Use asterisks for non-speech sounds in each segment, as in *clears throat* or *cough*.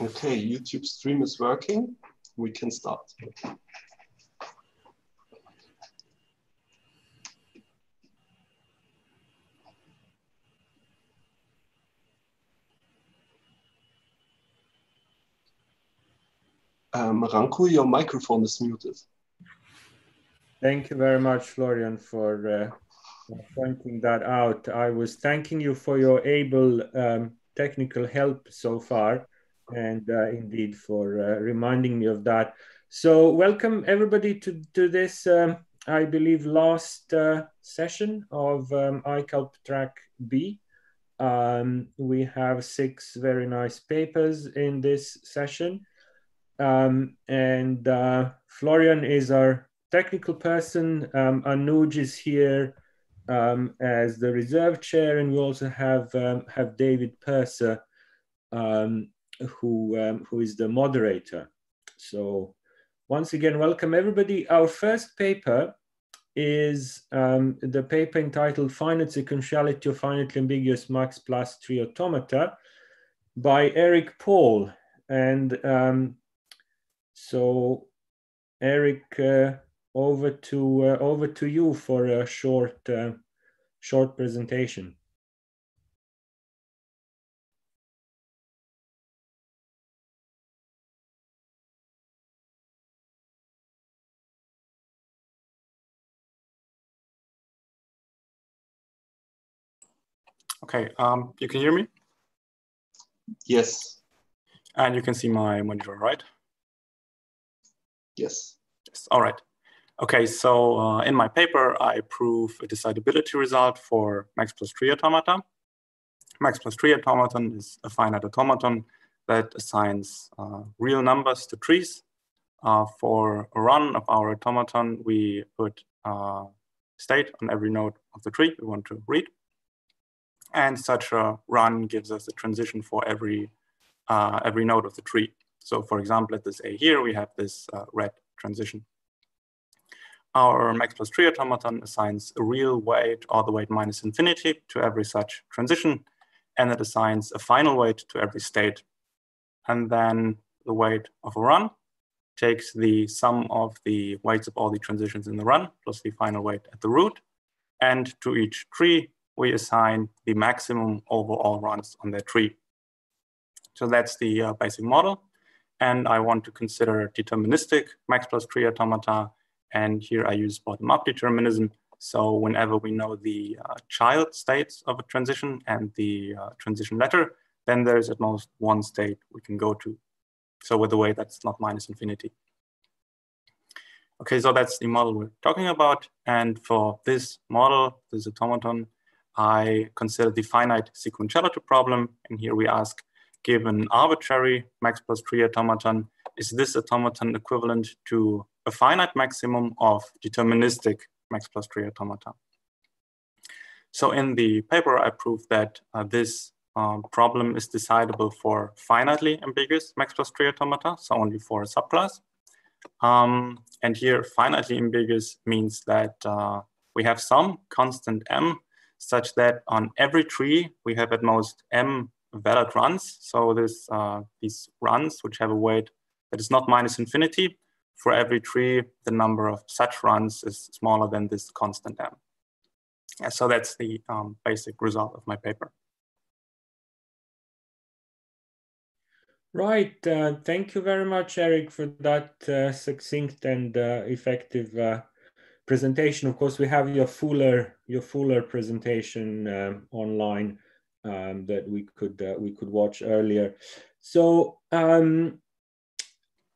Okay, YouTube stream is working. We can start. Um, Ranko, your microphone is muted. Thank you very much, Florian, for uh, pointing that out. I was thanking you for your able um, technical help so far, and uh, indeed for uh, reminding me of that. So, welcome everybody to, to this, um, I believe, last uh, session of um, ICALP Track B. Um, we have six very nice papers in this session. Um, and uh, Florian is our technical person. Um, Anuj is here um, as the reserve chair, and we also have have David Purser, um, who um, who is the moderator. So once again, welcome everybody. Our first paper is um, the paper entitled "Finite Sequentiality of Finitely Ambiguous Max Plus Tree Automata" by Eric Paul, and so, Eric, uh, over to uh, over to you for a short uh, short presentation. Okay, um, you can hear me? Yes. And you can see my monitor, right? Yes. Yes. All right. Okay, so uh, in my paper, I prove a decidability result for max plus tree automata. Max plus tree automaton is a finite automaton that assigns uh, real numbers to trees. Uh, for a run of our automaton, we put uh, state on every node of the tree we want to read. And such a run gives us a transition for every, uh, every node of the tree. So for example, at this A here, we have this uh, red transition. Our max plus tree automaton assigns a real weight or the weight minus infinity to every such transition, and it assigns a final weight to every state. And then the weight of a run takes the sum of the weights of all the transitions in the run plus the final weight at the root. And to each tree, we assign the maximum overall runs on that tree. So that's the uh, basic model and I want to consider deterministic max plus tree automata. And here I use bottom-up determinism. So whenever we know the uh, child states of a transition and the uh, transition letter, then there's at most one state we can go to. So with the way that's not minus infinity. Okay, so that's the model we're talking about. And for this model, this automaton, I consider the finite sequentiality problem. And here we ask, given arbitrary max plus tree automaton, is this automaton equivalent to a finite maximum of deterministic max plus tree automata? So in the paper, I proved that uh, this uh, problem is decidable for finitely ambiguous max plus tree automata, so only for a subclass. Um, and here, finitely ambiguous means that uh, we have some constant m such that on every tree, we have at most m valid runs. So this, uh, these runs, which have a weight that is not minus infinity, for every tree, the number of such runs is smaller than this constant m. Yeah, so that's the um, basic result of my paper. Right. Uh, thank you very much, Eric, for that uh, succinct and uh, effective uh, presentation. Of course, we have your fuller your fuller presentation um, online um, that we could uh, we could watch earlier. So um,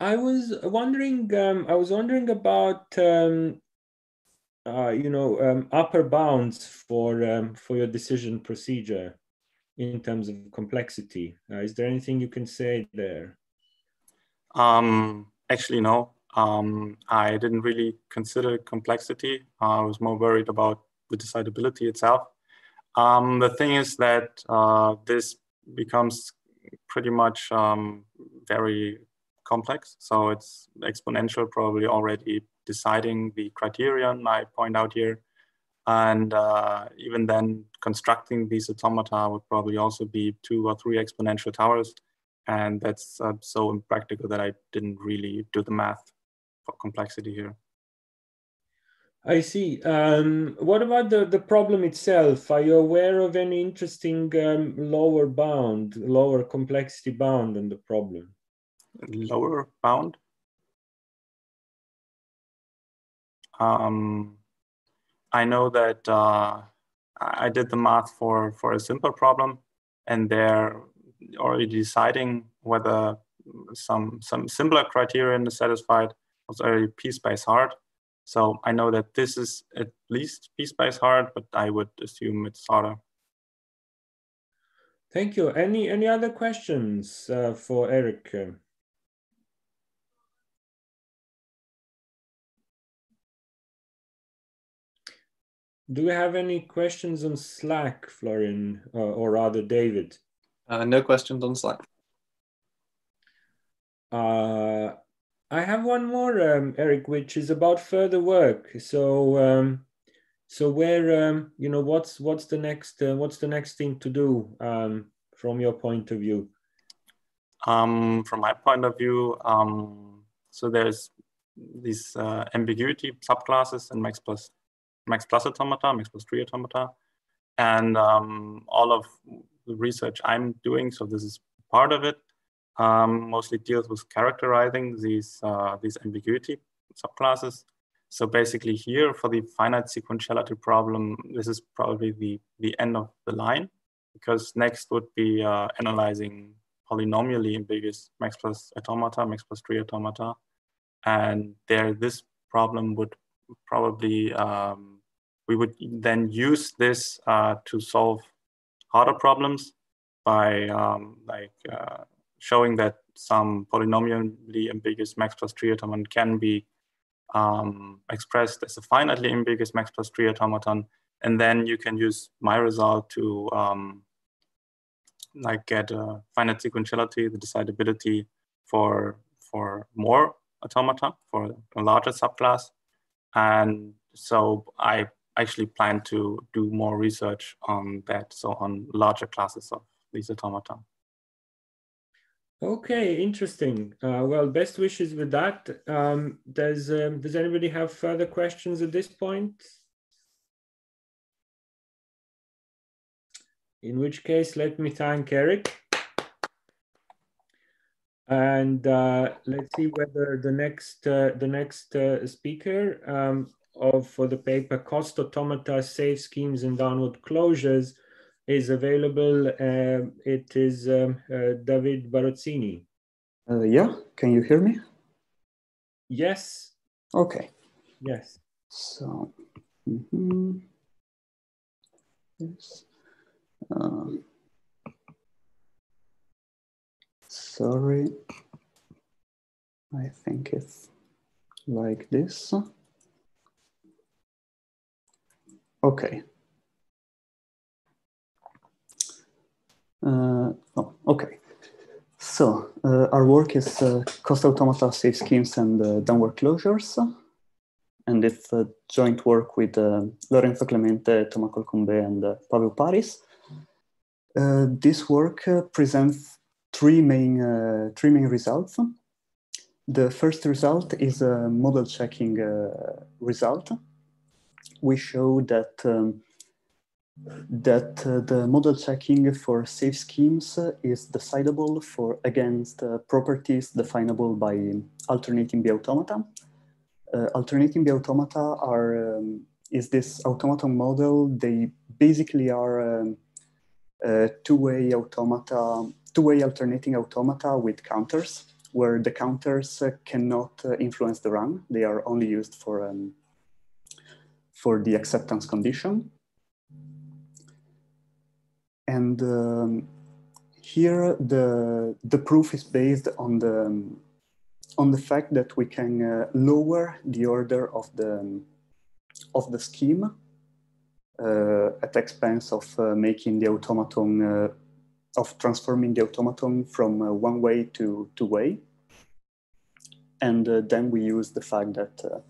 I was wondering um, I was wondering about um, uh, you know upper bounds for for your decision procedure in terms of complexity. Uh, is there anything you can say there? Um, actually, no. I didn't really consider complexity. I was more worried about the decidability itself. Um, the thing is that uh, this becomes pretty much um, very complex. So it's exponential, probably already deciding the criterion I point out here. And uh, even then, constructing these automata would probably also be two or three exponential towers. And that's uh, so impractical that I didn't really do the math complexity here. I see. Um, what about the, the problem itself? Are you aware of any interesting um, lower bound, lower complexity bound on the problem? Lower bound? Um, I know that uh, I did the math for, for a simple problem and they're already deciding whether some, some simpler criterion is satisfied was already PSPACE hard. So I know that this is at least PSPACE hard, but I would assume it's harder. Thank you. Any any other questions uh, for Eric? Do we have any questions on Slack, Florian, or, or rather David? Uh, no questions on Slack. Uh, I have one more, um, Eric, which is about further work. So, um, so where um, you know what's what's the next uh, what's the next thing to do um, from your point of view? Um, from my point of view, um, so there's these uh, ambiguity subclasses in Max plus Max plus automata, Max tree automata, and all of the research I'm doing. So this is part of it. Um, mostly deals with characterizing these uh, these ambiguity subclasses. So basically, here for the finite sequentiality problem, this is probably the the end of the line, because next would be uh, analyzing polynomially ambiguous max plus automata, max plus tree automata, and there this problem would probably um, we would then use this uh, to solve harder problems by um, like uh, showing that some polynomially ambiguous max plus automaton can be um, expressed as a finitely ambiguous max plus automaton, and then you can use my result to um, like get a finite sequentiality, the decidability for for more automata for a larger subclass, and so I actually plan to do more research on that, so on larger classes of these automata. Okay, interesting. Uh, well, best wishes with that. Um, does um, does anybody have further questions at this point? In which case, let me thank Eric. And uh, let's see whether the next uh, the next uh, speaker um, of for the paper cost automata, safe schemes and downward closures is available. Uh, it is um, uh, David Barozzini. Uh, yeah, can you hear me? Yes. Okay. Yes. So, mm -hmm. yes. Um, sorry. I think it's like this. Okay. Uh, oh, okay. So uh, our work is uh, cost automata, safe schemes, and uh, downward closures. And it's a joint work with uh, Lorenzo Clemente, Thomas Colcombet, and uh, Paweł Parys. This work presents three main, three main results. The first result is a model checking result we show that um, that uh, the model checking for safe schemes is decidable for against uh, properties definable by alternating B automata. Uh, alternating B automata are um, is this automaton model. They basically are um, two-way automata, two-way alternating automata with counters, where the counters cannot uh, influence the run. They are only used for um, for the acceptance condition. And um, here the, the proof is based on the, on the fact that we can uh, lower the order of the, of the scheme uh, at expense of uh, making the automaton, uh, of transforming the automaton from uh, one way to two way. And uh, then we use the fact that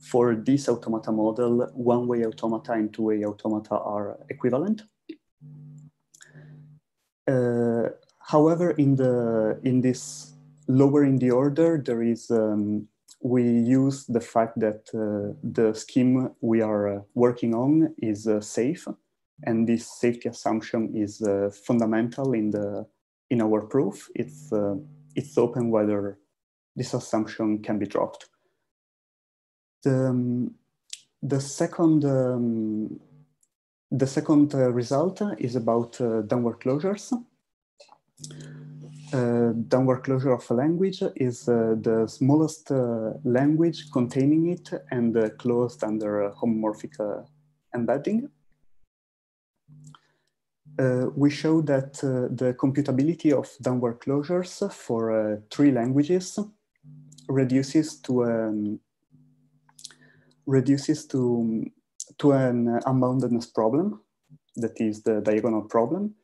for this automata model, one-way automata and two-way automata are equivalent. Uh, however, in the in this lower in the order, there is um, we use the fact that uh, the scheme we are uh, working on is uh, safe, and this safety assumption is uh, fundamental in the in our proof. It's it's open whether this assumption can be dropped. The, um, the second um, the second uh, result is about downward closures uh, downward closure of a language is uh, the smallest uh, language containing it and uh, closed under homeomorphic uh, embedding. Uh, we show that the computability of downward closures for tree languages reduces to um, reduces to to an unboundedness problem, that is the diagonal problem.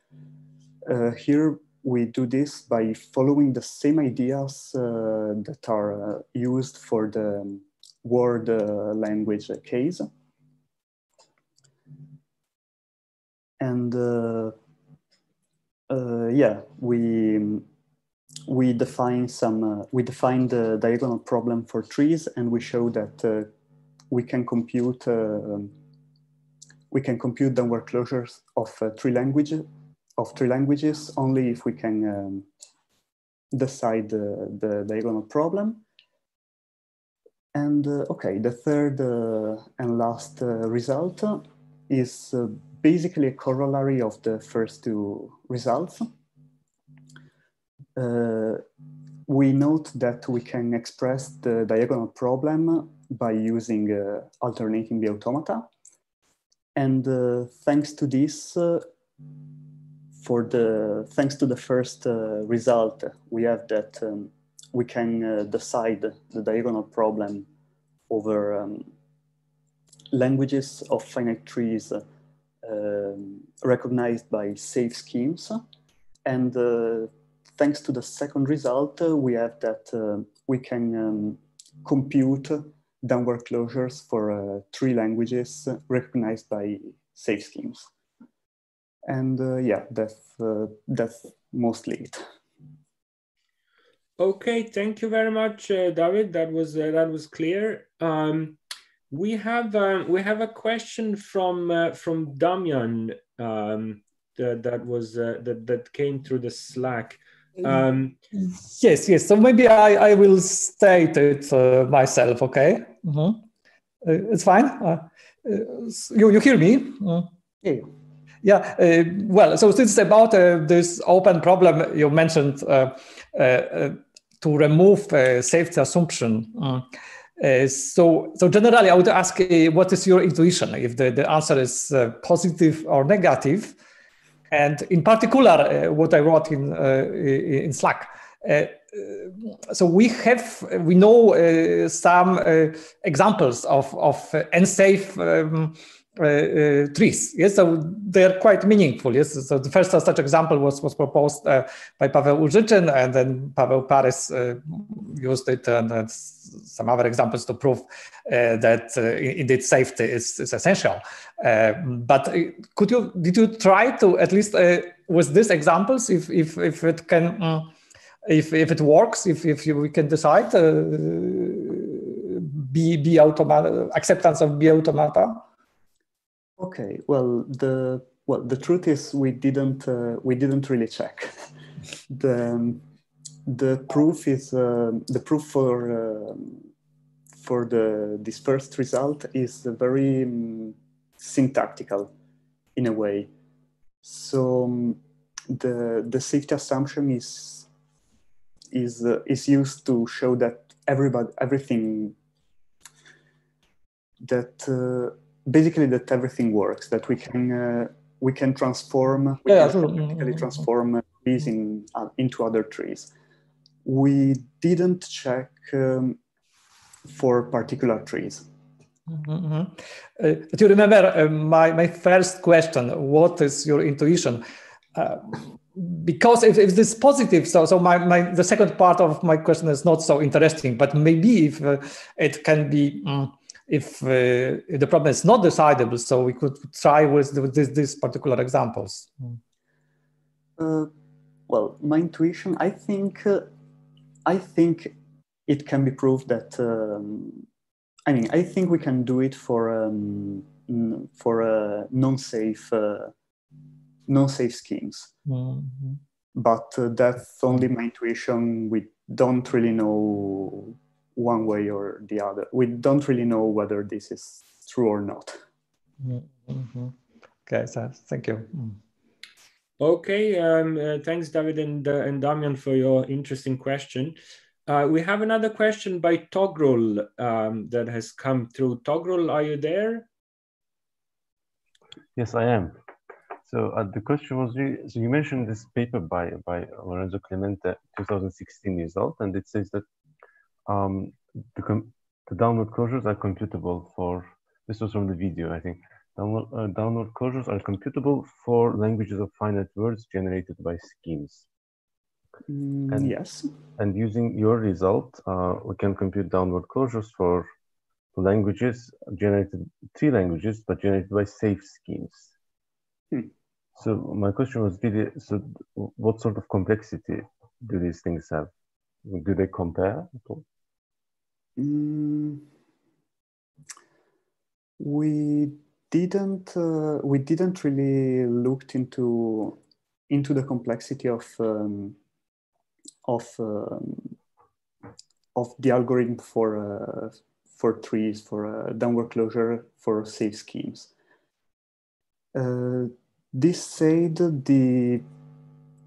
here we do this by following the same ideas uh, that are uh, used for the word uh, language case. And uh, uh, yeah, we we define some uh, we define the diagonal problem for trees, and we show that we can compute we can compute downward closures of tree language of tree languages only if we can um, decide the, diagonal problem. And uh, okay, the third uh, and last uh, result is uh, basically a corollary of the first two results. Uh, we note that we can express the diagonal problem by using uh, alternating B automata. And thanks to this, for the thanks to the first uh, result, we have that um, we can uh, decide the diagonal problem over um, languages of finite trees uh, um, recognized by safe schemes. And uh, thanks to the second result, uh, we have that uh, we can um, compute downward closures for tree languages recognized by safe schemes. And uh, yeah that's uh, that's mostly it. Okay thank you very much uh, david. That was uh, that was clear. Um, we have um, we have a question from uh, from damian um, that, that was uh, that, that came through the slack um, yes yes. So maybe i i will state it myself okay? Mm -hmm. it's fine? You you hear me? Yeah. Yeah, uh, well, so this is about uh, this open problem you mentioned uh, uh, uh to remove uh, safety assumption. so, so generally, I would ask, what is your intuition? If the, the answer is positive or negative, and in particular, what I wrote in in Slack. so we have we know some examples of of unsafe um, uh, uh, trees. Yes, so they're quite meaningful. Yes, so the first such example was was proposed by Pavel Urzyczyn, and then Paweł Parys used it, and, some other examples to prove that indeed safety is, is essential. but could you did you try to at least with these examples if if if it can. Um, if, if it works, if, if you, we can decide uh, B, B automata, acceptance of B automata? Okay, well, the well, the truth is we didn't uh, we didn't really check. *laughs* the um, the proof is uh, the proof for uh, for the this first result is very um, syntactical in a way. So um, the the safety assumption is is uh, is used to show that everybody everything that uh, basically that everything works that we can uh, we can transform we yeah, can mm-hmm. transform trees in, uh, into other trees we didn't check um, for particular trees mm-hmm. uh, do you remember uh, my, my first question what is your intuition uh, because if, if this positive so so my, my the second part of my question is not so interesting but maybe if uh, it can be um, if, uh, the problem is not decidable, so we could try with, with this, these particular examples. Uh, well, my intuition, I think, uh, I think it can be proved that. Um, I mean, I think we can do it for um, for uh, non-safe uh, non-safe schemes. Mm-hmm. But uh, that's only my intuition. We don't really know one way or the other. We don't really know whether this is true or not. Mm-hmm. Okay, so thank you. Mm. Okay, um, uh, thanks, David and, uh, and Damian, for your interesting question. Uh, we have another question by Togrul um, that has come through. Togrul, are you there? Yes, I am. So uh, the question was, so you mentioned this paper by, by Lorenzo Clemente, 2016 result, and it says that um, the, the downward closures are computable for, this was from the video, I think, Download, uh, downward closures are computable for languages of finite words generated by schemes. Mm, and, yes. And using your result, uh, we can compute downward closures for languages generated, tree languages, but generated by safe schemes. Hmm. So my question was, did it, so what sort of complexity do these things have? Do they compare at all? Mm, we didn't uh, we didn't really looked into into the complexity of um, of um, of the algorithm for uh, for trees for uh, downward closure for safe schemes. Uh, this said, the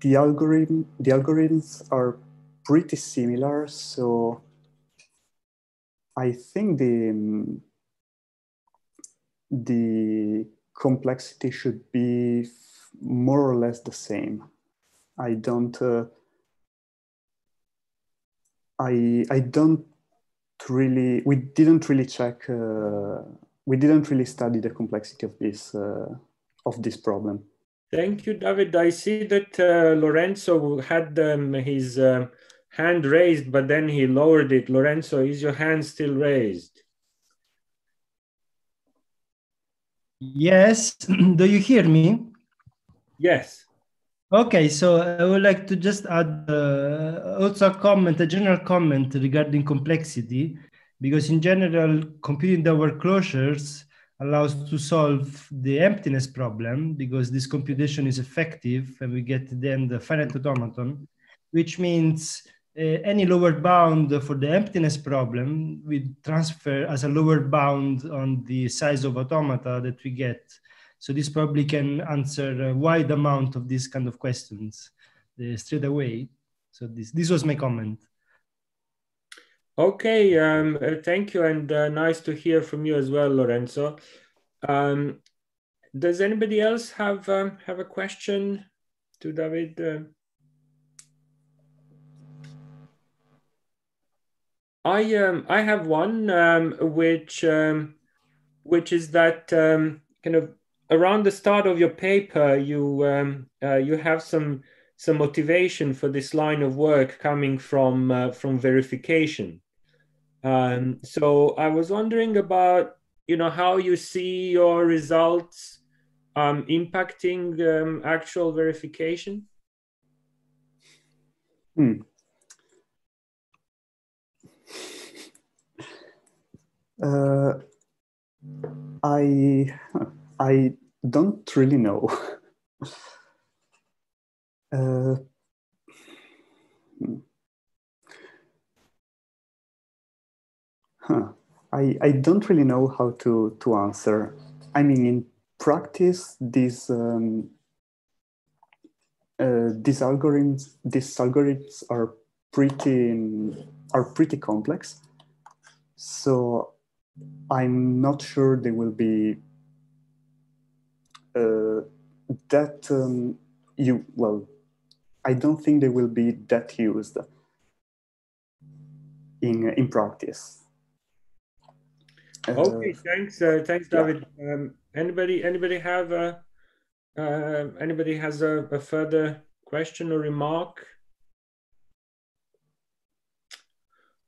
the algorithm the algorithms are pretty similar, so I think the the complexity should be more or less the same. I don't. Uh, I I don't really. We didn't really check. Uh, we didn't really study the complexity of this uh, of this problem. Thank you, David. I see that uh, Lorenzo had um, his uh, hand raised, but then he lowered it. Lorenzo, is your hand still raised? Yes. *clears throat* Do you hear me? Yes. Okay, so I would like to just add uh, also a comment, a general comment regarding complexity, because in general, computing downward closures allows to solve the emptiness problem because this computation is effective and we get then the finite automaton, which means any lower bound for the emptiness problem we transfer as a lower bound on the size of automata that we get. So this probably can answer a wide amount of these kind of questions uh, straight away. So this, this was my comment. Okay, um, uh, thank you, and uh, nice to hear from you as well, Lorenzo. Um, does anybody else have um, have a question to David? Uh, I um I have one um, which um, which is that um, kind of around the start of your paper you um, uh, you have some some motivation for this line of work coming from uh, from verification. Um, so I was wondering about you know how you see your results impacting actual verification. Hmm. Uh, I *laughs* I don't really know. *laughs* uh, huh. I, I don't really know how to, to answer. I mean, in practice, these um, uh, these algorithms these algorithms are pretty are pretty complex. So I'm not sure they will be uh, that um, you well. I don't think they will be that used in in practice. Okay, uh, thanks, uh, thanks, David. Yeah. Um, anybody, anybody have a, uh, anybody has a, a further question or remark?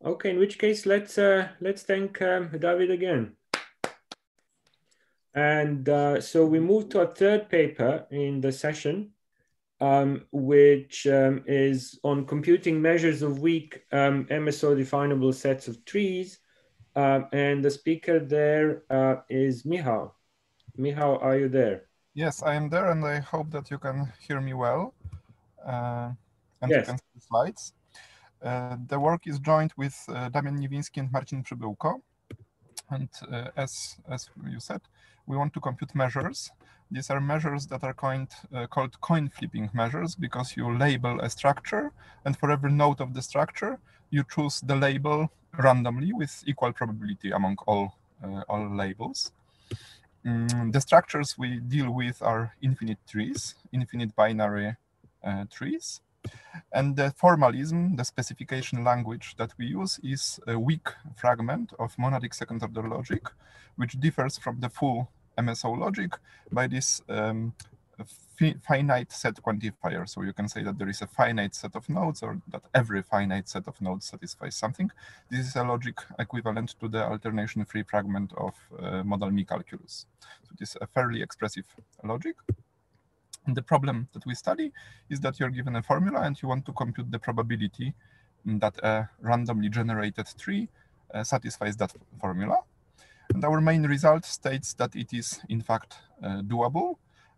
Okay, in which case, let's uh, let's thank um, David again. And uh, so we move to a third paper in the session, um, which um, is on computing measures of weak um, MSO definable sets of trees. Um, and the speaker there uh, is Michał. Michał, are you there? Yes, I am there, and I hope that you can hear me well. Uh, and Yes. you can see the slides. The work is joined with Damian Niwiński and Marcin Przybyłko. And as, as you said, we want to compute measures. These are measures that are coined, uh, called coin flipping measures because you label a structure, and for every node of the structure, you choose the label randomly with equal probability among all, uh, all labels. Mm, the structures we deal with are infinite trees, infinite binary uh, trees. And the formalism, the specification language that we use is a weak fragment of monadic second order logic, which differs from the full MSO logic by this um, fi- finite set quantifier. So you can say that there is a finite set of nodes or that every finite set of nodes satisfies something. This is a logic equivalent to the alternation free fragment of uh, modal mu calculus. So it is a fairly expressive logic. And *laughs* the problem that we study is that you're given a formula and you want to compute the probability that a randomly generated tree uh, satisfies that formula. And our main result states that it is in fact uh, doable.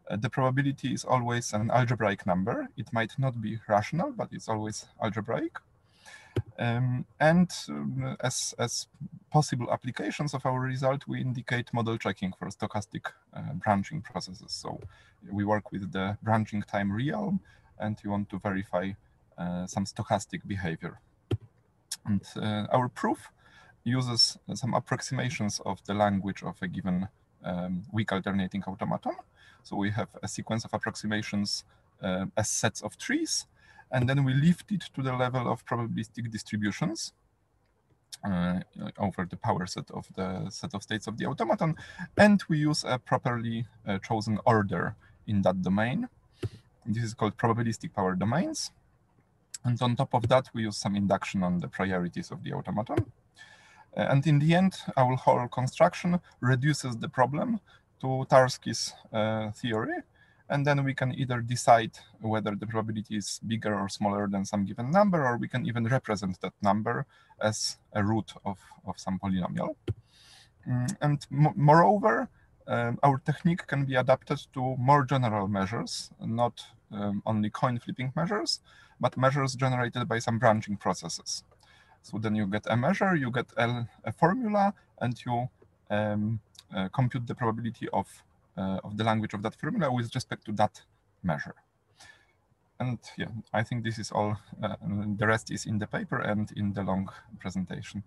Uh, the probability is always an algebraic number. It might not be rational, but it's always algebraic. Um, and um, as, as possible applications of our result, we indicate model checking for stochastic uh, branching processes. So we work with the branching time realm, and you want to verify uh, some stochastic behavior. And uh, our proof uses some approximations of the language of a given um, weak alternating automaton. So we have a sequence of approximations uh, as sets of trees, and then we lift it to the level of probabilistic distributions uh, over the power set of the set of states of the automaton, and we use a properly uh, chosen order in that domain. This is called probabilistic power domains. And on top of that, we use some induction on the priorities of the automaton. Uh, and in the end, our whole construction reduces the problem to Tarski's uh, theory. And then we can either decide whether the probability is bigger or smaller than some given number, or we can even represent that number as a root of, of some polynomial. Mm, and moreover, um, our technique can be adapted to more general measures, not um, only coin flipping measures, but measures generated by some branching processes. So then you get a measure, you get a, a formula, and you um, uh, compute the probability of, of the language of that formula with respect to that measure. And yeah, I think this is all. Uh, the rest is in the paper and in the long presentation.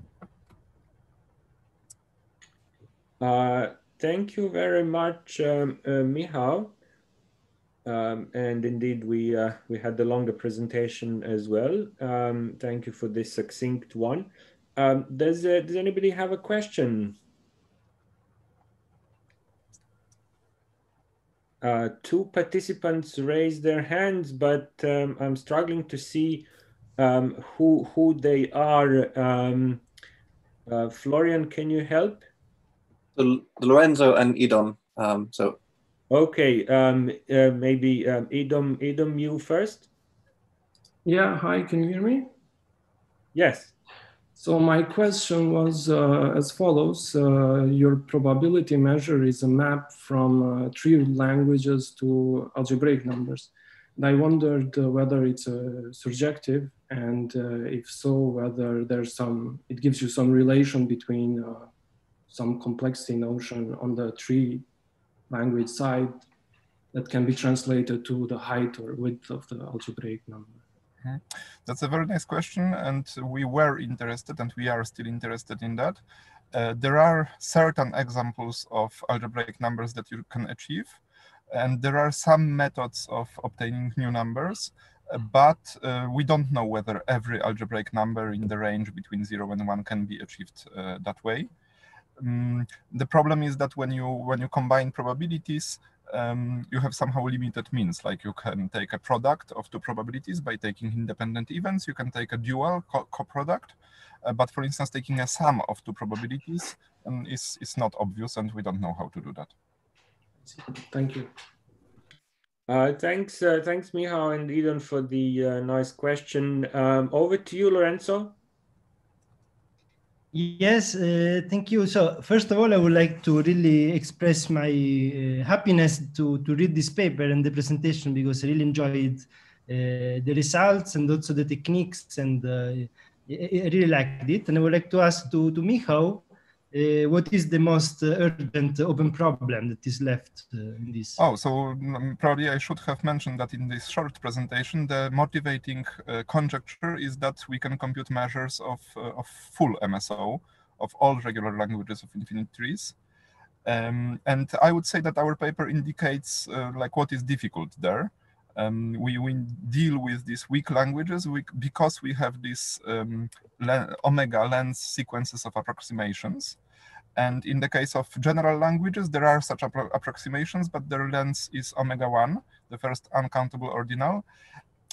Uh, thank you very much, um, uh, Michał. Um, and indeed, we uh, we had the longer presentation as well. Um, thank you for this succinct one. Um, does uh, does anybody have a question? Uh, two participants raised their hands, but um, I'm struggling to see um, who who they are. Um, uh, Florian, can you help? the, the Lorenzo and Edon. Um, so Okay, um, uh, maybe um, Edon, Edon, you first. Yeah, hi, can you hear me? Yes. So my question was uh, as follows. Uh, your probability measure is a map from uh, tree languages to algebraic numbers. And I wondered uh, whether it's uh, surjective and uh, if so, whether there's some, it gives you some relation between some complexity notion on the tree language side that can be translated to the height or width of the algebraic number. Mhm. That's a very nice question, and we were interested, and we are still interested in that. Uh, there are certain examples of algebraic numbers that you can achieve, and there are some methods of obtaining new numbers, uh, but uh, we don't know whether every algebraic number in the range between zero and one can be achieved uh, that way. Mm, the problem is that when you when you combine probabilities, um, you have somehow limited means. Like you can take a product of two probabilities by taking independent events. You can take a dual co- coproduct, uh, but for instance, taking a sum of two probabilities um, is is not obvious, and we don't know how to do that. Thank you. Uh, thanks, uh, thanks, Michał and Edon, for the uh, nice question. Um, over to you, Lorenzo. Yes, uh, thank you. So first of all, I would like to really express my uh, happiness to, to read this paper and the presentation because I really enjoyed uh, the results and also the techniques and I, I really liked it. And I would like to ask to, to Michał, uh, what is the most uh, urgent open problem that is left uh, in this? Oh, so um, probably I should have mentioned that in this short presentation, the motivating conjecture is that we can compute measures of, of full MSO of all regular languages of infinite trees. Um, and I would say that our paper indicates like what is difficult there. Um, we, we, deal with these weak languages we, because we have these um, omega lens sequences of approximations. And in the case of general languages, there are such appro approximations, but their length is omega 1, the first uncountable ordinal.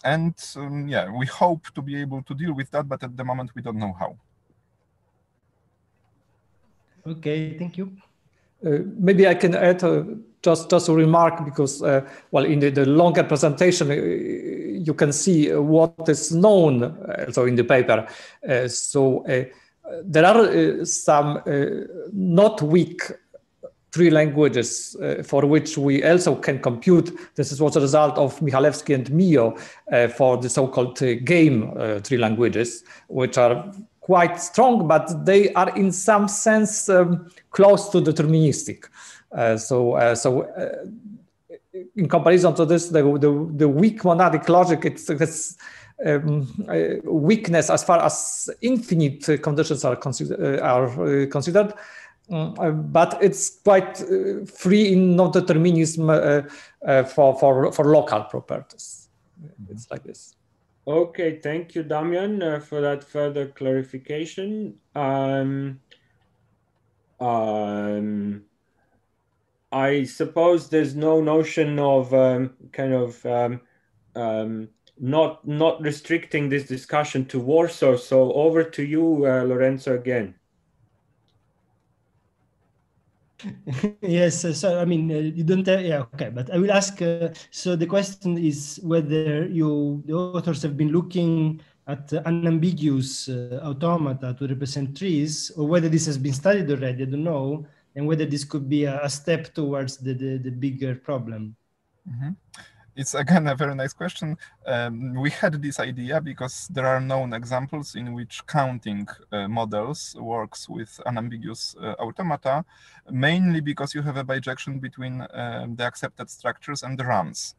And um, yeah, we hope to be able to deal with that, but at the moment we don't know how. Okay, thank you. Uh, maybe I can add uh, just just a remark because uh, well in the, the longer presentation uh, you can see what is known also in the paper. Uh, so there are some not weak tree languages uh, for which we also can compute. This was a result of Michalewski and Mio uh, for the so-called uh, game tree languages, which are quite strong, but they are in some sense um, close to deterministic. Uh, so, uh, so uh, in comparison to this, the, the, the weak monadic logic, it's, it's um, weakness as far as infinite conditions are, consider, are considered. Um, but it's quite uh, free in non-determinism uh, uh, for, for, for local properties. It's like this. Okay, thank you, Damian, for that further clarification. Um, um, I suppose there's no notion of um, kind of um, um, not not restricting this discussion to Warsaw. So over to you, uh, Lorenzo, again. *laughs* yes, so I mean, uh, you don't, uh, yeah, okay, but I will ask. Uh, so the question is whether you, the authors, have been looking at unambiguous uh, automata to represent trees, or whether this has been studied already. I don't know and whether this could be a, step towards the, the, the bigger problem. Mm -hmm. It's again a very nice question. Um, we had this idea because there are known examples in which counting uh, models works with unambiguous uh, automata, mainly because you have a bijection between um, the accepted structures and the runs.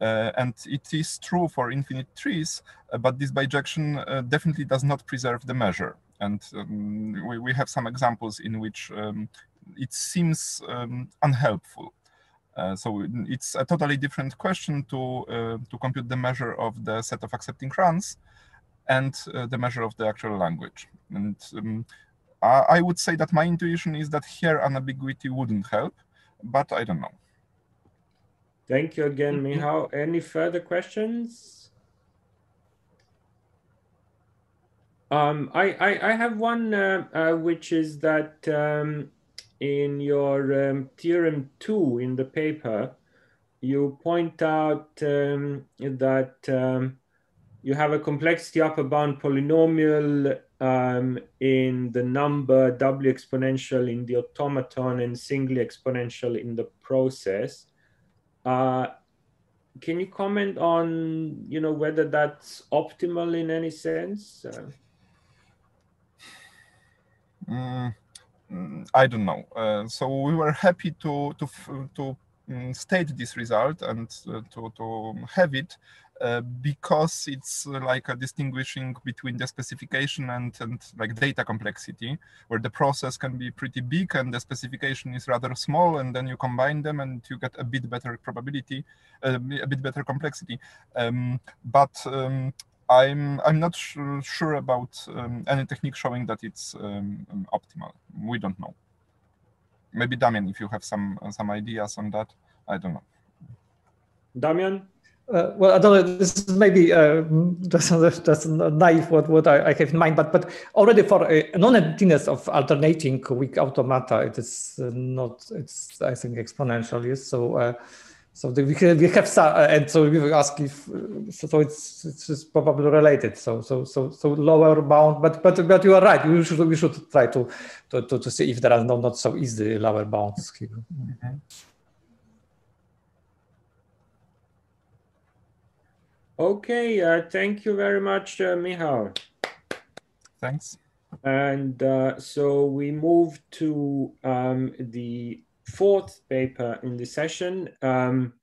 Uh, and it is true for infinite trees, uh, but this bijection uh, definitely does not preserve the measure. And um, we, we, have some examples in which um, it seems um, unhelpful. Uh, so it's a totally different question to uh, to compute the measure of the set of accepting runs and uh, the measure of the actual language. And um, I, I, would say that my intuition is that here unambiguity wouldn't help, but I don't know. Thank you again, Michał. Any further questions? Um, I, I, I have one, uh, uh, which is that um, in your um, theorem two in the paper, you point out um, that um, you have a complexity upper bound polynomial um, in the number doubly exponential in the automaton and singly exponential in the process. Uh, can you comment on, you know, whether that's optimal in any sense? Uh, mm. Mm, I don't know. Uh, so we were happy to to to um, state this result and uh, to to have it uh, because it's uh, like a distinguishing between the specification and and like data complexity, where the process can be pretty big and the specification is rather small, and then you combine them and you get a bit better probability, uh, a bit better complexity. Um, but um, I'm I'm not sure, sure about um, any technique showing that it's um, um, optimal. We don't know. Maybe Damian, if you have some some ideas on that, I don't know. Damian. Uh, well, I don't know. This is maybe uh, *laughs* just just naive what, what I, I, have in mind, but but already for a non-emptiness of alternating weak automata, it is uh, not. It's I think exponential. Yes. So uh, so the, we have, we have some, uh, and so we will ask if so, so it's it's probably related. So so so so lower bound, but but but you are right. We should we should try to to, to, to see if there are no not so easy lower bounds here. Mm -hmm. Okay, uh, thank you very much, uh, Michał. Thanks. And uh, so we move to um, the fourth paper in the session. Um,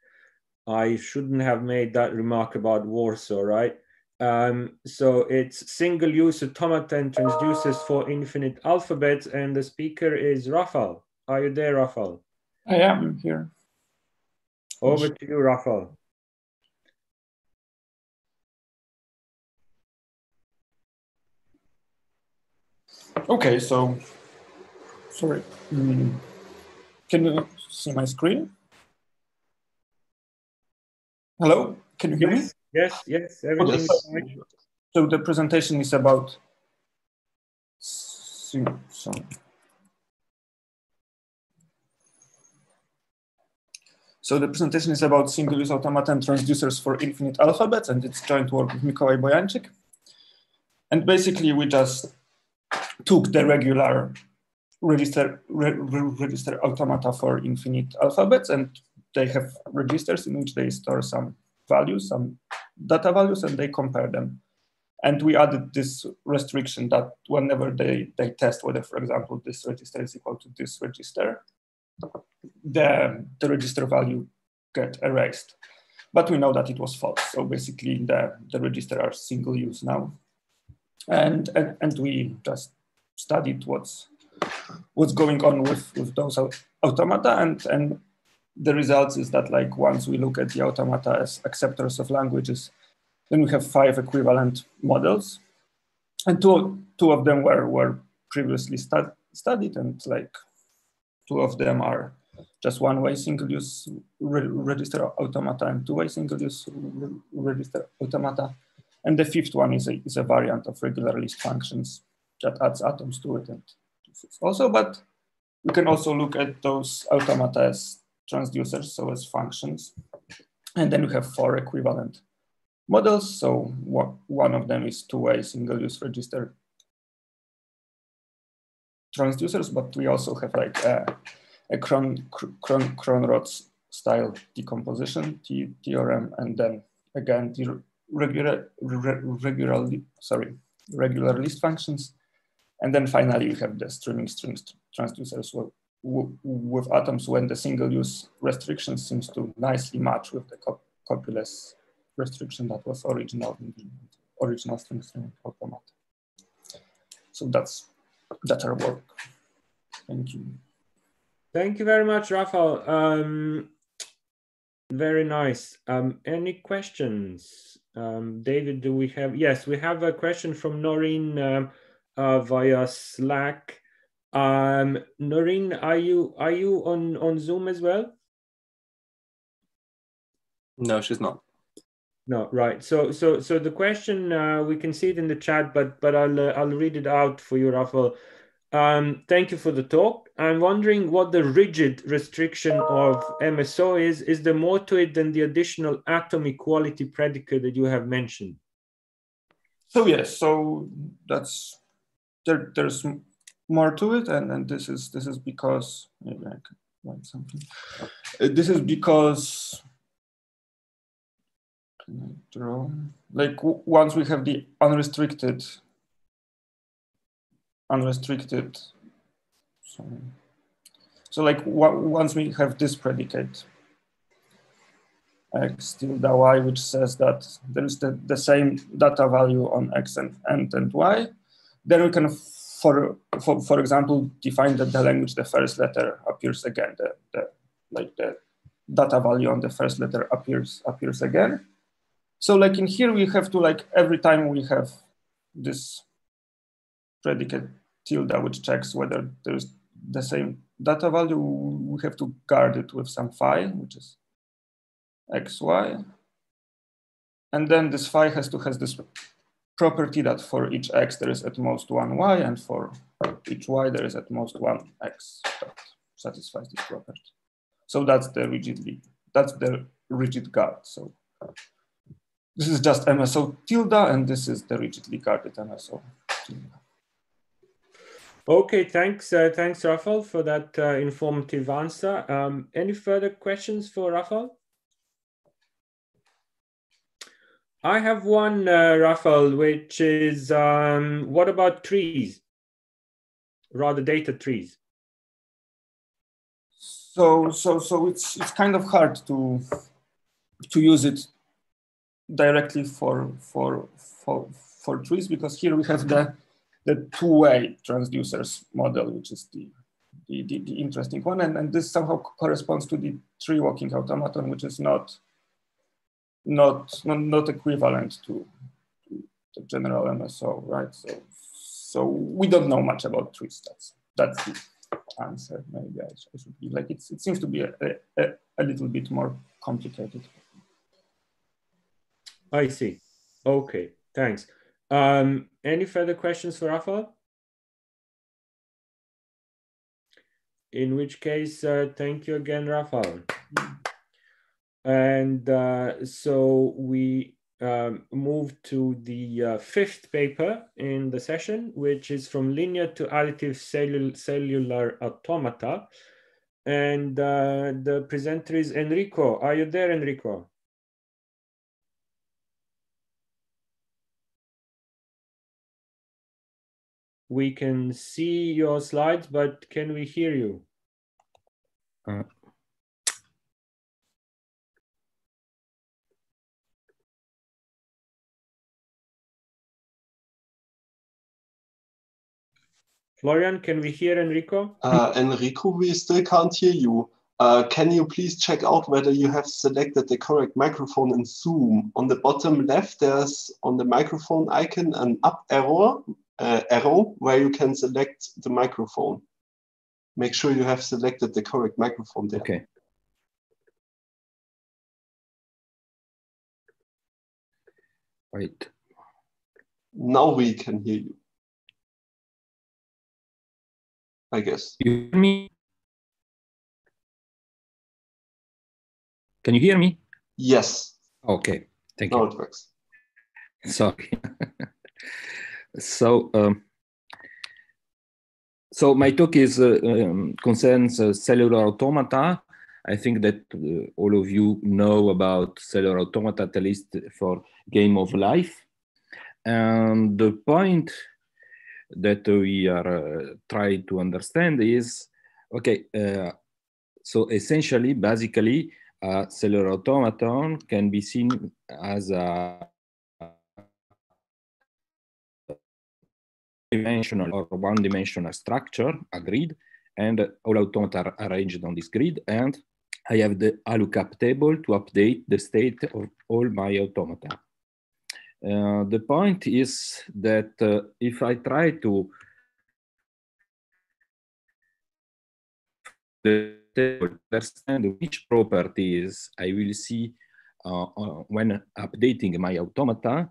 I shouldn't have made that remark about Warsaw, right? Um, so it's single-use automaton transducers for infinite alphabets, and the speaker is Rafał. Are you there, Rafał? I am here. Over to you, Rafał. Okay, so sorry. Mm. Can you see my screen? Hello, can you hear yes, me? Yes, yes, everything is fine. So the presentation is about so, so the presentation is about single-use automata and transducers for infinite alphabets, and it's joint work with Mikołaj Bojanczyk. And basically, we just took the regular register re, register automata for infinite alphabets, and they have registers in which they store some values, some data values, and they compare them. And we added this restriction that whenever they, they test whether, for example, this register is equal to this register, the, the register value get erased. But we know that it was false. So basically the, the register are single use now. And, and, and we just studied what's what's going on with, with those automata and, and the results is that like once we look at the automata as acceptors of languages, then we have five equivalent models. And two, two of them were, were previously stud, studied and like two of them are just one-way single-use re register automata and two-way single-use re register automata. And the fifth one is a, is a variant of regular list functions that adds atoms to it. And also, but we can also look at those automata as transducers, so as functions. And then we have four equivalent models. So one of them is two-way single-use register transducers, but we also have like a, a Krohn, style decomposition theorem, and then again the regular, regular, sorry, regular list functions. And then finally, you have the streaming strings transducers with atoms when the single-use restriction seems to nicely match with the copyless restriction that was original in the original string string automata. So that's that's our work. Thank you. Thank you very much, Rafael. Um, very nice. Um, any questions? Um, David, do we have? Yes, we have a question from Noreen um, uh, via Slack. Um, Noreen, are you are you on on Zoom as well? No, she's not. No, right. So so so the question uh, we can see it in the chat, but but I'll uh, I'll read it out for you, Rafał. Um, thank you for the talk. I'm wondering what the rigid restriction of MSO is. Is there more to it than the additional atom equality predicate that you have mentioned? So yes, so that's there. There's more to it, and and this is this is because maybe I can write something. Uh, this is because can I draw like once we have the unrestricted unrestricted. Sorry. So like once we have this predicate x tilde y, which says that there is the, the same data value on x and, and, and y, then we can, for, for, for example, define that the language, the first letter appears again, the, the, like the data value on the first letter appears, appears again. So like in here, we have to like, every time we have this predicate tilde, which checks whether there's the same data value, we have to guard it with some phi, which is xy. And then this phi has to has this property that for each x there is at most one y, and for each y there is at most one x that satisfies this property. So that's the rigidly that's the rigid guard. So this is just MSO tilde, and this is the rigidly guarded MSO tilde. Okay, thanks, uh, thanks, Rafael, for that uh, informative answer. Um, any further questions for Rafael? I have one, uh, Rafael, which is um, what about trees? Rather, data trees. So, so, so it's it's kind of hard to to use it directly for for for for trees because here we have the the two-way transducers model, which is the the, the, the interesting one, and, and this somehow corresponds to the tree walking automaton, which is not not not, not equivalent to, to the general MSO, right? So so we don't know much about trees. That's that's the answer. Maybe I, should be like it's, it seems to be a, a, a little bit more complicated. I see. Okay, thanks. Um, any further questions for Rafael? In which case, uh, thank you again, Rafael. And uh, so we um, move to the uh, fifth paper in the session, which is from linear to additive cellul cellular automata. And uh, the presenter is Enrico. Are you there, Enrico? We can see your slides, but can we hear you? Florian, can we hear Enrico? Uh, Enrico, we still can't hear you. Uh, can you please check out whether you have selected the correct microphone in Zoom? On the bottom left, there's on the microphone icon an up arrow, uh, arrow where you can select the microphone. Make sure you have selected the correct microphone there. Okay. Right. Now we can hear you. I guess. You hear me? Can you hear me? Yes. Okay, thank now you. Now it works. Sorry. *laughs* so, um, so my talk is uh, um, concerns uh, cellular automata. I think that uh, all of you know about cellular automata, at least for game of life. And the point that we are uh, trying to understand is, okay, uh, so essentially, basically, a cellular automaton can be seen as a dimensional or one-dimensional structure, a grid, and all automata are arranged on this grid. And I have the lookup table to update the state of all my automata. Uh, the point is that uh, if I try to understand which properties I will see uh, uh when updating my automata,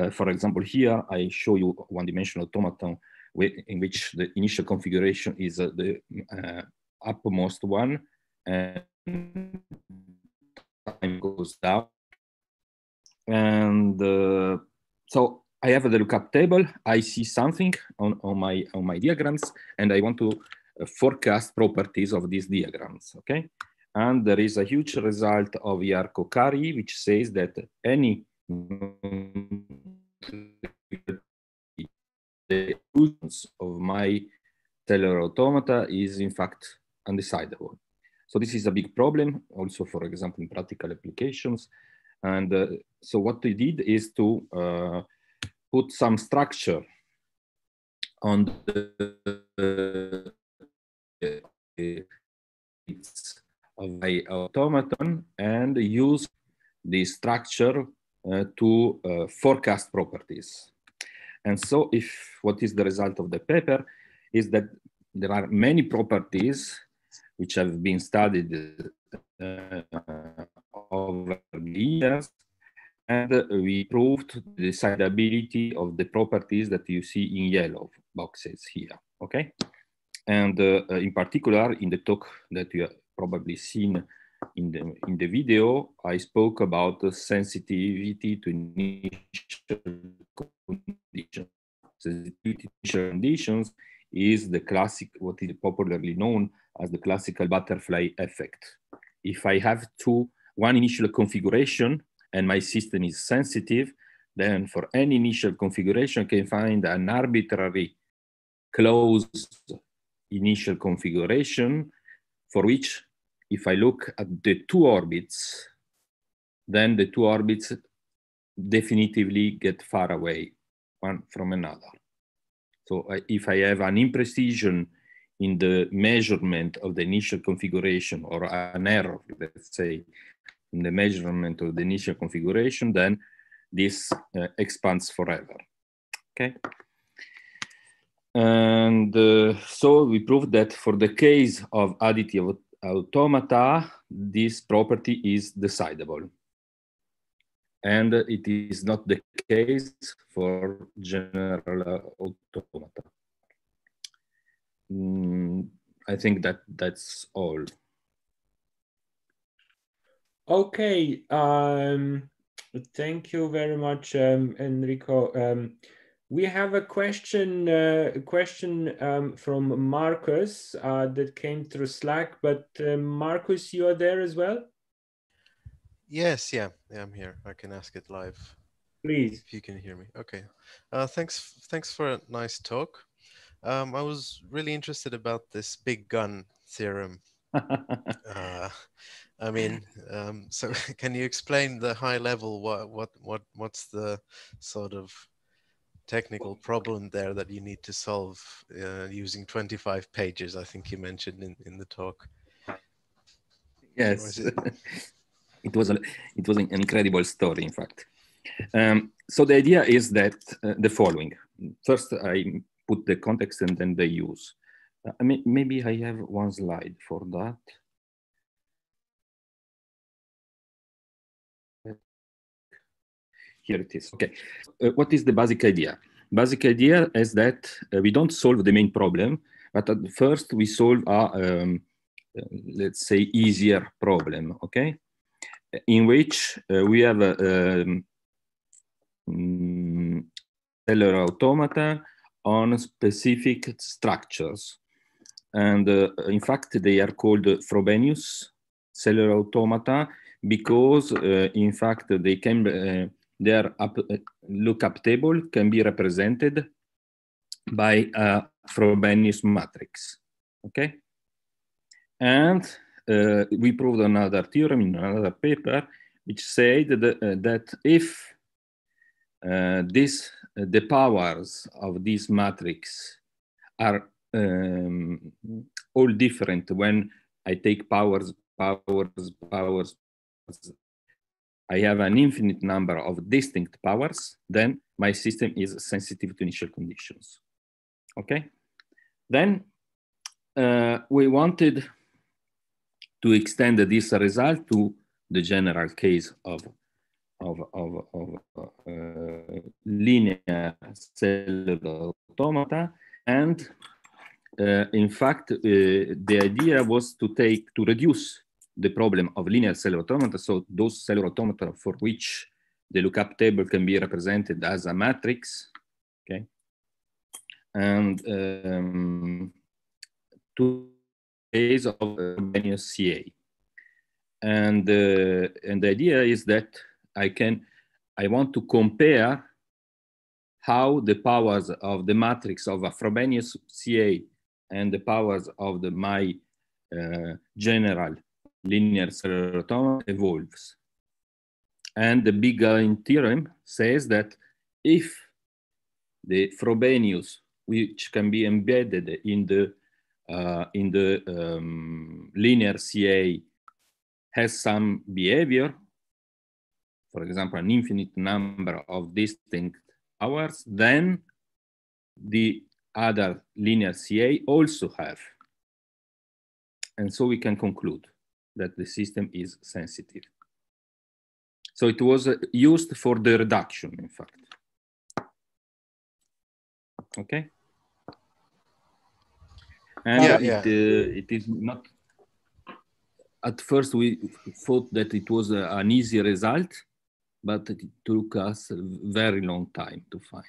uh, for example, here I show you one-dimensional automaton in which the initial configuration is the uppermost one and time goes down and uh, so I have the lookup table. I see something on, on, my, on my diagrams, and I want to uh, forecast properties of these diagrams, okay? And there is a huge result of Jarkko Kari, which says that any the of my cellular automata is in fact undecidable. So this is a big problem also, for example, in practical applications. And uh, so what we did is to uh, put some structure on the of my automaton and use the structure uh, to uh, forecast properties. And so if what is the result of the paper is that there are many properties which have been studied uh, over years and we proved the decidability of the properties that you see in yellow boxes here, okay? And uh, in particular, in the talk that you have probably seen in the in the video, I spoke about the sensitivity to initial conditions. Sensitivity to initial conditions is the classic, what is popularly known as the classical butterfly effect. If I have two, one initial configuration and my system is sensitive, then for any initial configuration, I can find an arbitrary closed initial configuration for which if I look at the two orbits, then the two orbits definitively get far away one from another. So if I have an imprecision in the measurement of the initial configuration or an error, let's say, in the measurement of the initial configuration, then this uh, expands forever, okay? And uh, so we proved that for the case of additive automata, this property is decidable. And it is not the case for general automata. Mm, I think that that's all. Okay. Um, thank you very much, um, Enrico. Um, we have a question uh, a question um, from Marcus uh, that came through Slack, but uh, Marcus, you are there as well? Yes, yeah, yeah, I'm here. I can ask it live. Please. If you can hear me. Okay. Uh, thanks, thanks for a nice talk. Um, I was really interested about this big gun theorem. *laughs* uh, I mean, um, so *laughs* can you explain the high level? What, what, what, what's the sort of technical problem there that you need to solve uh, using 25 pages, I think you mentioned in, in the talk. Yes, it? *laughs* it? was a, it was an incredible story, in fact. Um, so the idea is that uh, the following. First, I put the context and then the use. Uh, maybe I have one slide for that. Here it is. Okay. Uh, what is the basic idea? Basic idea is that uh, we don't solve the main problem, but at first we solve a, um, uh, let's say, easier problem, okay? In which uh, we have a, um, mm, automata on specific structures. And uh, in fact, they are called Frobenius cellular automata because, uh, in fact, they can uh, their up, uh, lookup table can be represented by a Frobenius matrix, okay? And uh, we proved another theorem in another paper, which said that, uh, that if uh, this, uh, the powers of this matrix are um, all different when I take powers, powers, powers, I have an infinite number of distinct powers, then my system is sensitive to initial conditions. Okay? Then uh, we wanted to extend this result to the general case of, of, of, of uh, linear cellular automata. And uh, in fact, uh, the idea was to take, to reduce the problem of linear cellular automata. So those cellular automata for which the lookup table can be represented as a matrix, okay? And um, two ways of Frobenius CA. And, uh, and the idea is that I can, I want to compare how the powers of the matrix of a Frobenius CA and the powers of the my uh, general linear cellular evolves. And the big line theorem says that if the Frobenius, which can be embedded in the uh, in the um, linear CA, has some behavior, for example, an infinite number of distinct hours, then the other linear CA also have. And so we can conclude that the system is sensitive. So it was uh, used for the reduction, in fact. Okay. And yeah, it, yeah. Uh, it is not. at first we thought that it was a, an easy result, but it took us a very long time to find.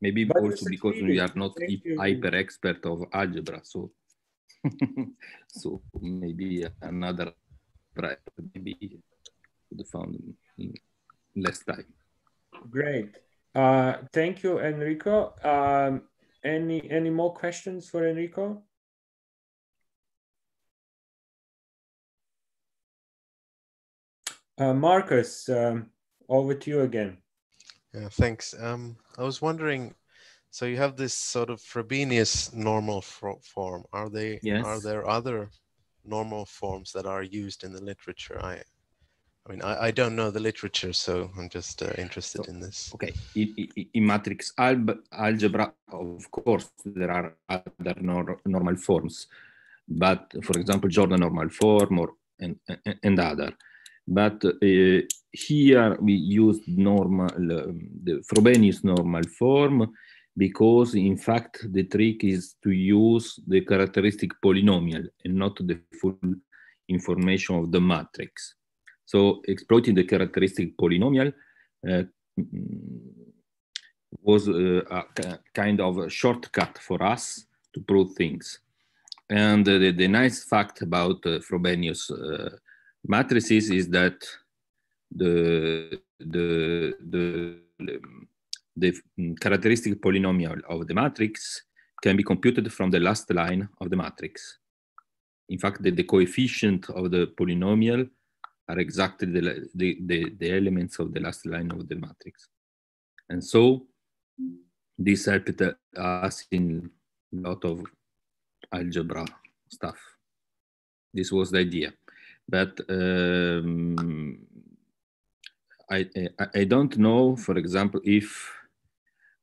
Maybe But also because we are not hyper expert of algebra, so *laughs* so maybe another maybe would have found in less time. Great. Uh, thank you, Enrico. Um, any any more questions for Enrico? Uh, Marcus, um, over to you again. Yeah, thanks. Um, I was wondering, so you have this sort of Frobenius normal fro- form. Are they? Yes. Are there other normal forms that are used in the literature? I, I mean, I, I don't know the literature, so I'm just uh, interested in this. Okay, in, in, in matrix alb algebra, of course, there are other nor normal forms, but for example, Jordan normal form or and, and, and other. But uh, here we use normal, um, the Frobenius normal form because in fact the trick is to use the characteristic polynomial and not the full information of the matrix. So exploiting the characteristic polynomial uh, was uh, a kind of a shortcut for us to prove things. And uh, the, the nice fact about uh, Frobenius uh, matrices is that the, the, the, the characteristic polynomial of the matrix can be computed from the last line of the matrix. In fact, the, the coefficient of the polynomial are exactly the, the, the, the elements of the last line of the matrix. And so this helped us in a lot of algebra stuff. This was the idea. But um, I, I, I don't know, for example, if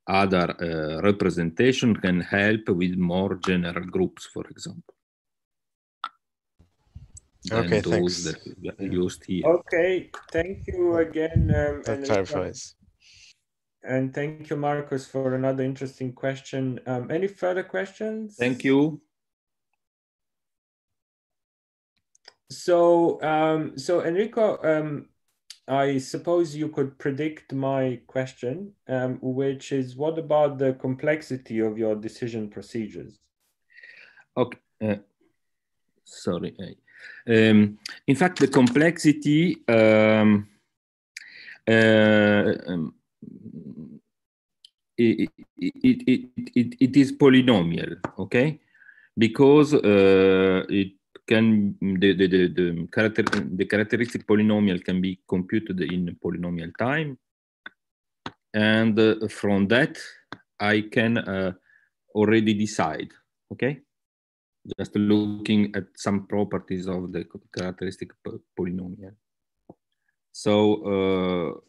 other uh, representation can help with more general groups, for example. than Okay, those thanks. that are used here. Okay, thank you again. Um, That clarifies. And thank you, Marcus, for another interesting question. Um, any further questions? Thank you. So, um, so Enrico, um, I suppose you could predict my question, um, which is what about the complexity of your decision procedures? Okay. uh, sorry. Um, in fact, the complexity um, uh, um, it, it, it, it, it is polynomial, okay? Because uh, it can the, the, the, the, character, the characteristic polynomial can be computed in polynomial time. And uh, from that, I can uh, already decide, okay? just looking at some properties of the characteristic polynomial. So uh,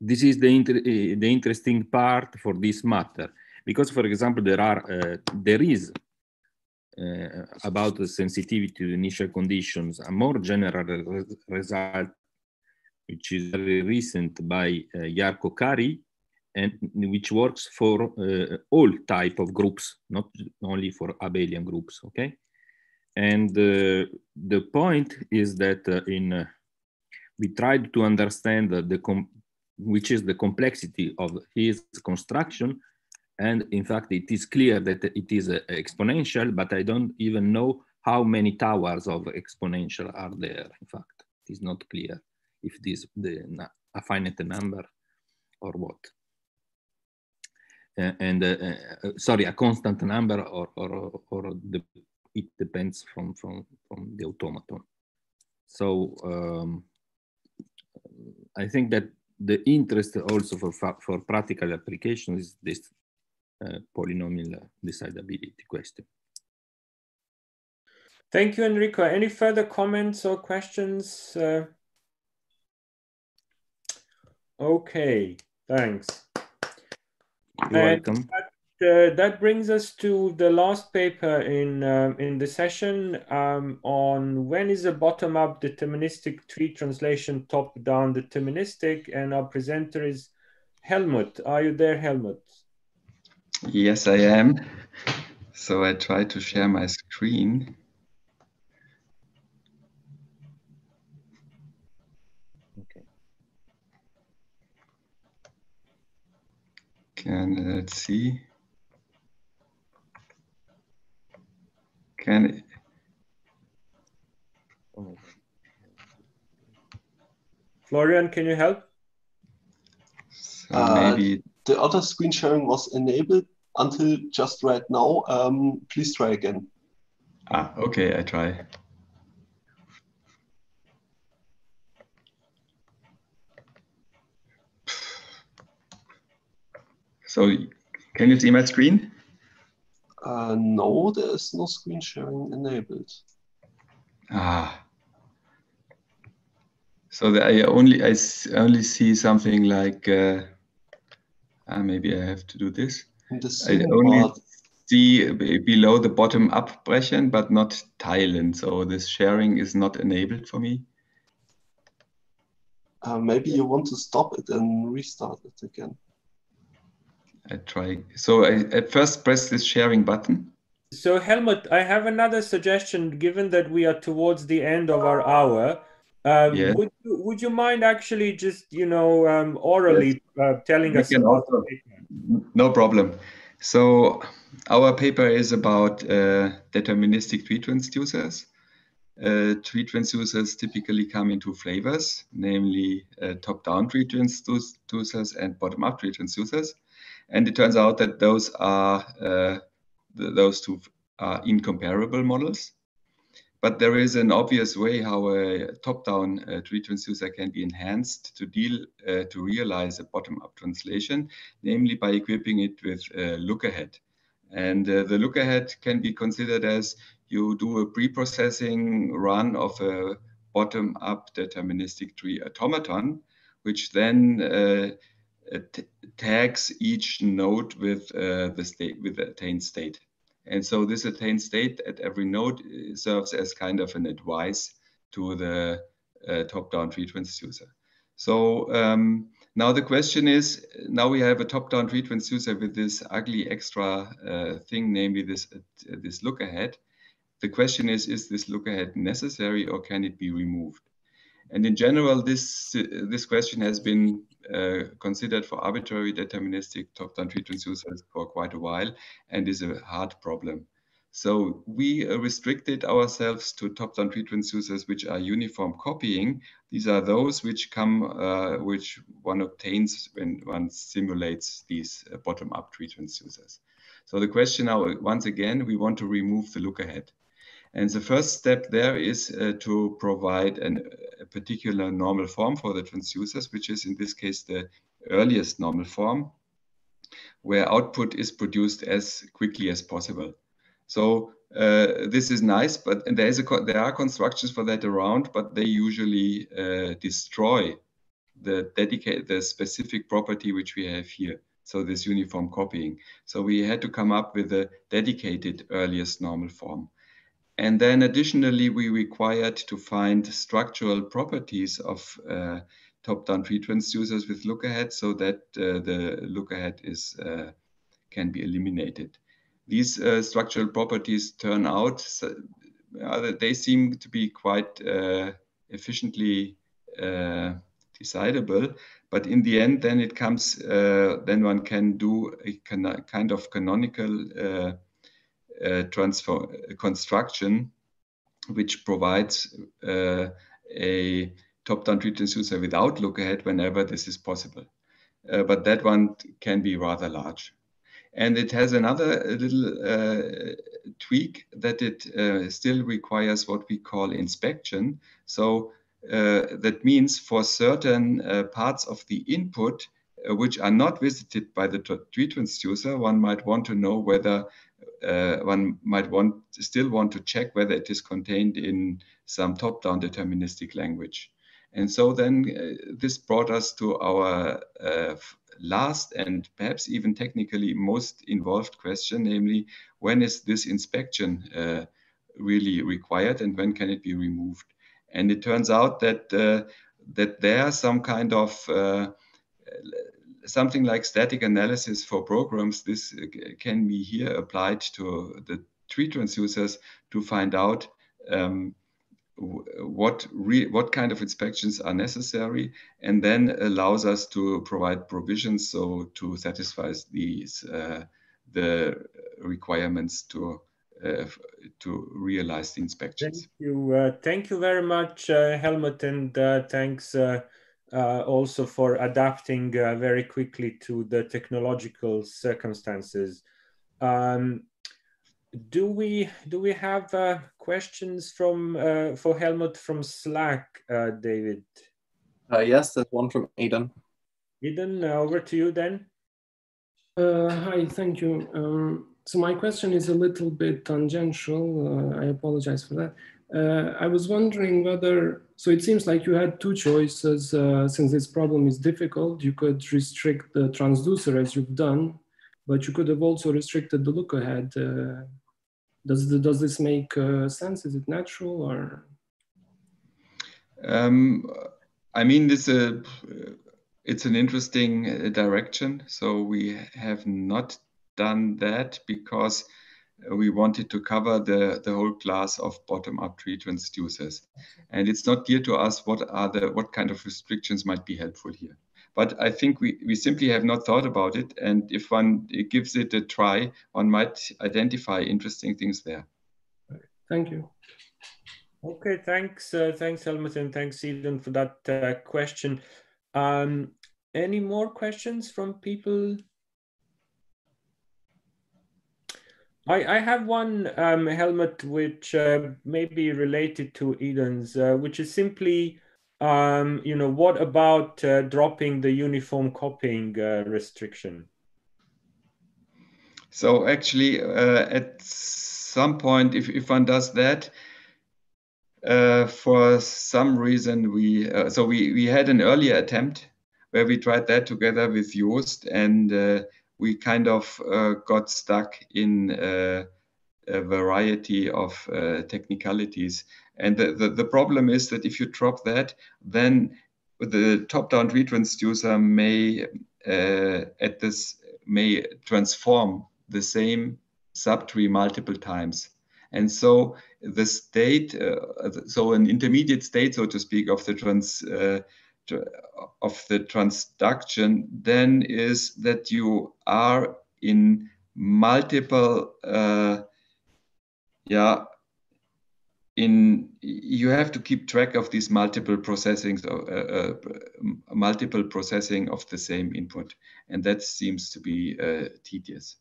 this is the, inter the interesting part for this matter, because for example, there are, uh, there is about the sensitivity to initial conditions, a more general re- result, which is very recent by uh, Jarkko Kari, and which works for uh, all type of groups, not only for abelian groups, okay? And uh, the point is that uh, in uh, we tried to understand the, which is the complexity of his construction, and in fact, it is clear that it is uh, exponential, but I don't even know how many towers of exponential are there. In fact, it is not clear if this the a finite number or what uh, and uh, uh, sorry, a constant number or or or the, it depends from from from the automaton. So um, I think that the interest also for for practical applications is this polynomial decidability question. Thank you, Enrico. Any further comments or questions? Uh, okay, thanks. You're And welcome. That, uh, that brings us to the last paper in um, in the session um, on when is a bottom-up deterministic tree translation top-down deterministic, and our presenter is Helmut. Are you there, Helmut? Yes, I am. So I try to share my screen. Okay. Can uh, let's see. Can it... Florian, can you help? So uh, maybe the other screen sharing was enabled, until just right now. Um, please try again. ah okay, I try. So can you see my screen? Uh, no, there is no screen sharing enabled. Ah. So I only I only see something like uh, ah, maybe I have to do this. In the I only part. see below the bottom up brechen, but not teilen. So this sharing is not enabled for me. Uh, maybe you want to stop it and restart it again. I try. So I at first press this sharing button. So Helmut, I have another suggestion. Given that we are towards the end of our hour, um, Yes. would you, would you mind actually just you know um, orally uh, telling We us can about also- No problem. So our paper is about uh, deterministic tree transducers. Uh, tree transducers typically come in two flavors, namely uh, top-down tree transducers and bottom-up tree transducers. And it turns out that those are uh, th- those two are incomparable models. But there is an obvious way how a top-down uh, tree transducer can be enhanced to deal uh, to realize a bottom-up translation, namely by equipping it with uh, look-ahead. And uh, the look-ahead can be considered as you do a pre-processing run of a bottom-up deterministic tree automaton, which then uh, tags each node with uh, the state with the attained state. And so this attained state at every node uh, serves as kind of an advice to the uh, top-down tree transducer. So um, now the question is, now we have a top-down tree transducer with this ugly extra uh, thing, namely this uh, this look ahead. The question is, is this look ahead necessary or can it be removed? And in general, this uh, this question has been uh, considered for arbitrary deterministic top-down tree transducers for quite a while and is a hard problem. So we uh, restricted ourselves to top-down tree transducers which are uniform copying. These are those which come, uh, which one obtains when one simulates these uh, bottom-up tree transducers. So the question now, once again, we want to remove the look ahead. And the first step there is uh, to provide an, a particular normal form for the transducers, which is in this case the earliest normal form, where output is produced as quickly as possible. So uh, this is nice, but there is a there are constructions for that around, but they usually uh, destroy the dedicate the specific property which we have here. So this uniform copying. So we had to come up with a dedicated earliest normal form. And then additionally, we required to find structural properties of uh, top-down tree transducers with look-ahead so that uh, the look-ahead is uh, can be eliminated. These uh, structural properties turn out, so, uh, they seem to be quite uh, efficiently decidable, but in the end, then it comes, then one can do a kind of canonical uh, uh, transfer construction, which provides uh, a top-down tree transducer without look-ahead whenever this is possible. Uh, but that one can be rather large. And it has another little uh, tweak that it uh, still requires what we call inspection. So uh, that means for certain uh, parts of the input uh, which are not visited by the tr- tree transducer, one might want to know whether uh, one might want still want to check whether it is contained in some top-down deterministic language. And so then uh, this brought us to our uh, last and perhaps even technically most involved question, namely, when is this inspection uh, really required and when can it be removed? And it turns out that uh, that there are some kind of uh, something like static analysis for programs. This uh, can be here applied to the tree transducers to find out um, what what kind of inspections are necessary, and then allows us to provide provisions so to satisfy these uh, the requirements to uh, to realize the inspections. Thank you. Uh, thank you very much, uh, Helmut, and uh, thanks uh, also for adapting very quickly to the technological circumstances. Um, do we do we have uh, questions from uh, for Helmut from Slack, uh, David? Uh, yes, there's one from Edon. Edon, uh, over to you then. Uh, hi, thank you. Um, so my question is a little bit tangential. I apologize for that. I was wondering whether, so it seems like you had two choices. since this problem is difficult, you could restrict the transducer as you've done, but you could have also restricted the look ahead does, the, does this make uh, sense? Is it natural or? Um, I mean, this uh, it's an interesting uh, direction. So we have not done that because we wanted to cover the, the whole class of bottom-up tree transducers. And it's not clear to us what are the what kind of restrictions might be helpful here. But I think we, we simply have not thought about it. And if one gives it a try, one might identify interesting things there. Thank you. Okay, thanks. Uh, thanks, Helmut, and thanks, Edon, for that uh, question. Um, any more questions from people? I, I have one, um, Helmut, which uh, may be related to Edon's, uh, which is simply um, you know, what about uh, dropping the uniform copying uh, restriction? So actually, uh, at some point, if, if one does that, uh, for some reason, we so we, we had an earlier attempt where we tried that together with Joost, and we kind of got stuck in a variety of technicalities. And the, the, the, problem is that if you drop that, then the top-down tree transducer may uh, at this may transform the same subtree multiple times. And so the state, uh, so an intermediate state, so to speak, of the trans uh, of the transduction, then is that you are in multiple, uh, yeah, in you have to keep track of these multiple processing uh, uh, multiple processing of the same input. And that seems to be uh, tedious.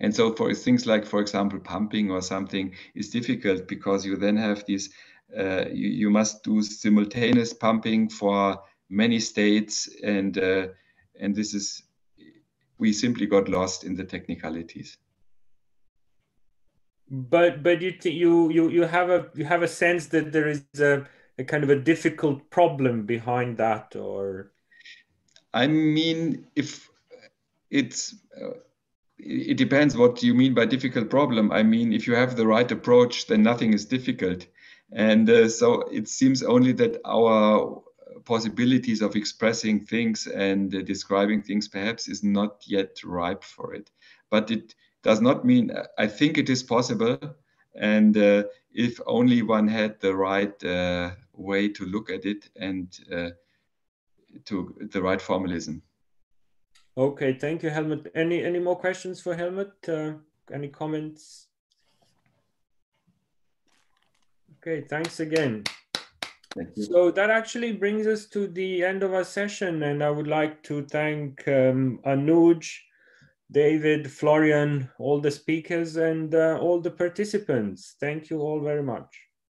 And so for things like for example pumping or something is difficult because you then have these uh, you, you, must do simultaneous pumping for many states and uh, and this is we simply got lost in the technicalities. But but you you you you have a you have a sense that there is a, a kind of a difficult problem behind that or? I mean if it's uh, it depends what you mean by difficult problem. I mean if you have the right approach then nothing is difficult and uh, so it seems only that our possibilities of expressing things and uh, describing things perhaps is not yet ripe for it but it does not mean I think it is possible. And uh, if only one had the right uh, way to look at it and uh, to the right formalism. Okay, thank you, Helmut. Any any more questions for Helmut? Uh, any comments? Okay, thanks again. Thank you. So that actually brings us to the end of our session, and I would like to thank um, Anuj, David, Florian, all the speakers, and uh, all the participants. Thank you all very much.